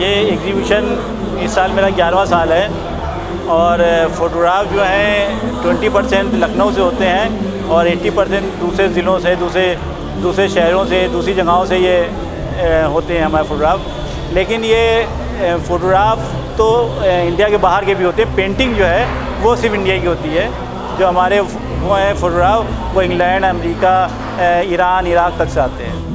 ये एग्जीबिशन इस साल मेरा ग्यारहवा साल है और फ़ोटोग्राफ जो हैं 20 परसेंट लखनऊ से होते हैं और 80 परसेंट दूसरे ज़िलों से, दूसरे दूसरे शहरों से, दूसरी जगहों से ये होते हैं हमारे फ़ोटोग्राफ। लेकिन ये फ़ोटोग्राफ तो इंडिया के बाहर के भी होते हैं। पेंटिंग जो है, वो सिर्फ़ इंडिया की होती है। जो हमारे वो हैं, फ़ोटोग्राफ, वो इंग्लैंड, अमेरिका ईरान, इराक तक से आते हैं।